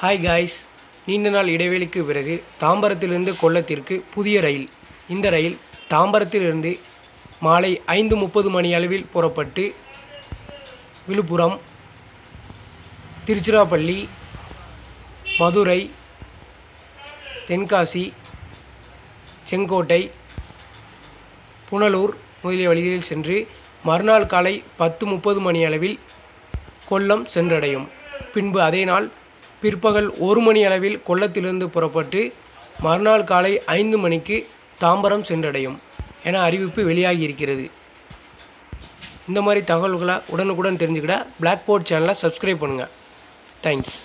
Hi guys நீண்ட நாள் இடைவெளிக்கு பிறகு தாம்பரத்திலிருந்து கொல்லத்திற்கு புதிய ரயில். இந்த ரயில் தாம்பரத்திலிருந்து மாலை ஐந்து முப்பது மணி அளவில் புறப்பட்டு விழுப்புரம் திருச்சிராப்பள்ளி மதுரை தென்காசி செங்கோட்டை புனலூர் முதலிய வழிகளில் சென்று மறுநாள் காலை பத்து முப்பது மணி அளவில் கொல்லம் சென்றடையும். பின்பு அதே நாள் பிற்பகல் ஒரு மணி அளவில் கொல்லத்திலிருந்து புறப்பட்டு மறுநாள் காலை ஐந்து மணிக்கு தாம்பரம் சென்றடையும் என அறிவிப்பு வெளியாகி இருக்கிறது. இந்த மாதிரி தகவல்களை உடனுக்குடன் தெரிஞ்சுக்கிட பிளாக் போர்ட் சேனலை சப்ஸ்கிரைப் பண்ணுங்கள் தேங்க்ஸ்